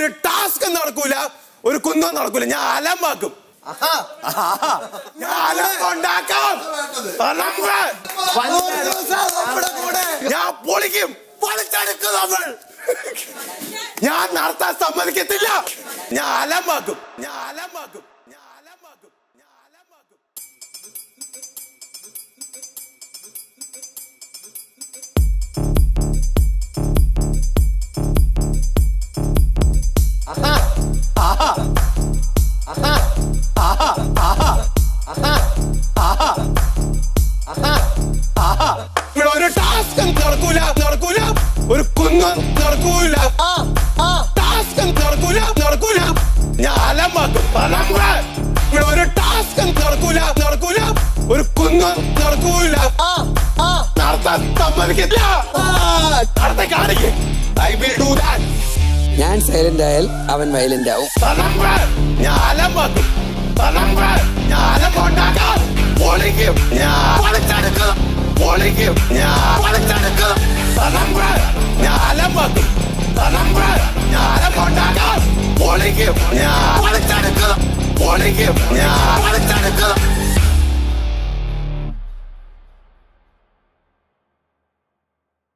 ഒരു ടാസ്ക് നടക്കൂല ഒരു കുന്തം നടക്കൂല. ഞാൻ അലമ്പാക്കും ഞാൻ ഞാൻ പൊളിക്കും. പൊളിച്ചെടുക്കും നമ്മൾ. ഞാൻ നടത്താൻ സമ്മതിക്കത്തില്ല. ഞാൻ അലമാക്കും ഞാൻ അലമ്പാക്കും ഞാൻ അലമ്പാക്കും ഞാൻ അലമ്പാക്കും ടാസ്ക് നടക്കൂല നടക്കൂല ഒരു കുന്നം നടക്കൂല ടാസ്ക് നടക്കൂല നടക്കൂല ഞാൻ അലമ്പാക്കും. അലമ്പ്. ഇവിടെ ഒരു ടാസ്ക് നടക്കൂല നടക്കൂല ഒരു കുന്നം നടക്കൂല നടത്താൻ സമ്മതിക്കില്ല. നടത്തി കാണിക്കും. ഐ വിൽ ഡു ദാറ്റ് ഞാൻ സൈലന്റ് ആയാൽ അവൻ വയലന്റ് ആവും. ഞാൻ 원해 give 원해 따라 들어 원해 give 원해 따라 들어